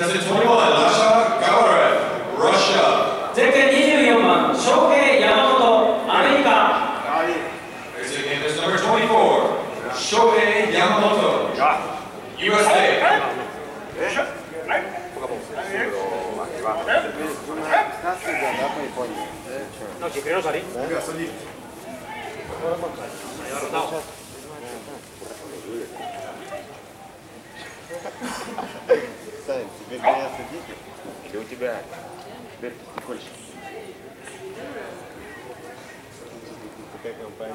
前回24番、翔平山本、アメリカ Shohei Yamamoto, USA. No, si quiero salir. Тебе боятся дети, и у тебя теперь колешь. Такая компания.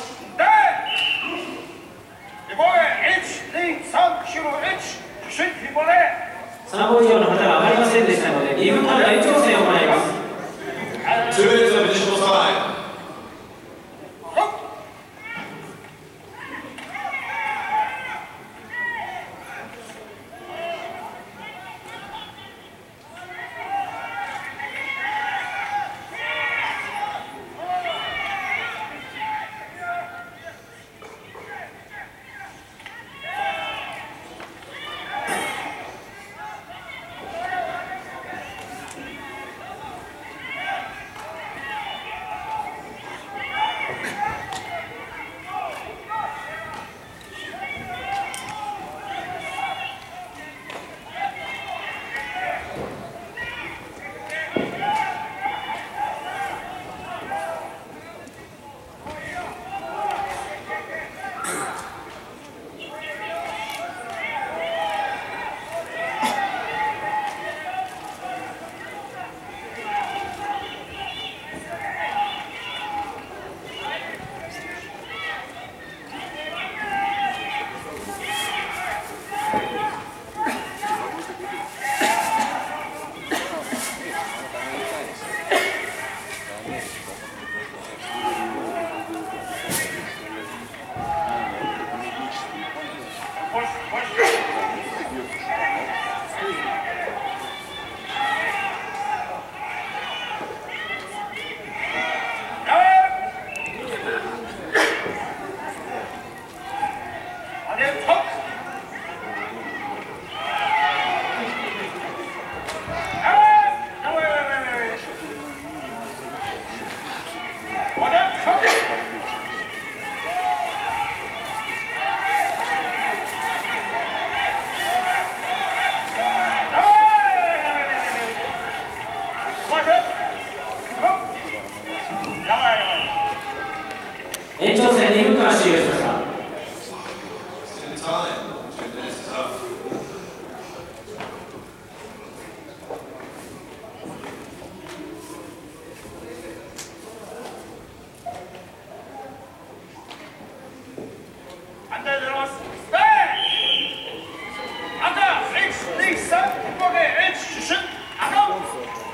本以上の旗が上がりませんでしたので、2分間の延長戦を行います。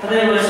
Até mais.